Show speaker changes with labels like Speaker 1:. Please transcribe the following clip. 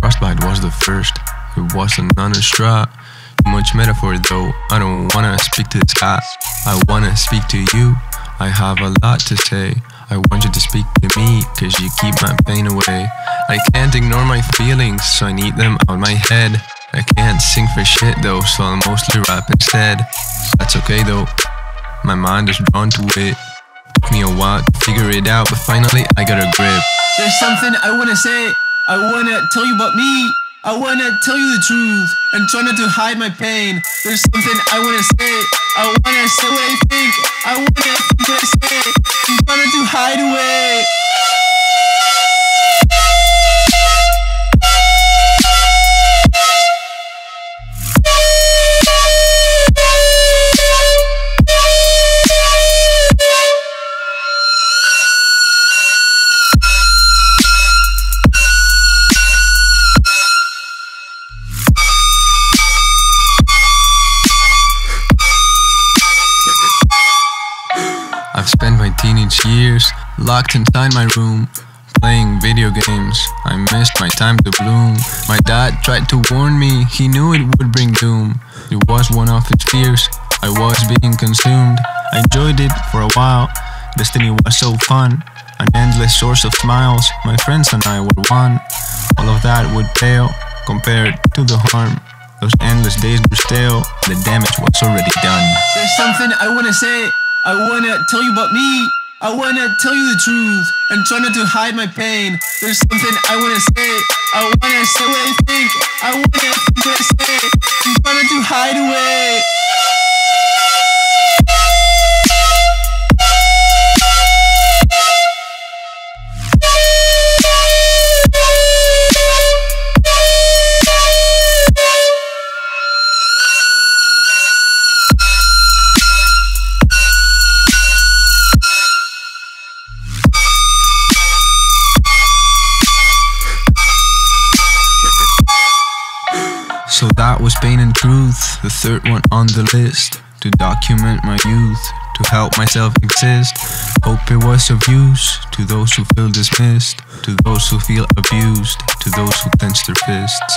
Speaker 1: Frostbite was the first, it wasn't on a straw. Too much metaphor though, I don't wanna speak to the sky. I wanna speak to you, I have a lot to say. I want you to speak to me, cause you keep my pain away. I can't ignore my feelings, so I need them out my head. I can't sing for shit though, so I'll mostly rap instead. That's okay though, my mind is drawn to it. Took me a while to figure it out, but finally I got a grip.
Speaker 2: There's something I wanna say. I wanna tell you about me. I wanna tell you the truth and try not to hide my pain. There's something I wanna say. I wanna say what I think. I wanna think what say.
Speaker 1: Spent my teenage years locked inside my room, playing video games. I missed my time to bloom. My dad tried to warn me, he knew it would bring doom. It was one of his fears, I was being consumed. I enjoyed it for a while, destiny was so fun. An endless source of smiles, my friends and I were one. All of that would pale compared to the harm. Those endless days were stale, the damage was already done.
Speaker 2: There's something I wanna say. I wanna tell you about me. I wanna tell you the truth and try not to hide my pain. There's something I wanna say. I wanna say what I think. I wanna think what I say. I'm trying not to hide away.
Speaker 1: So that was Pain and Truth, the third one on the list. To document my youth, to help myself exist. Hope it was of use to those who feel dismissed, to those who feel abused, to those who clench their fists.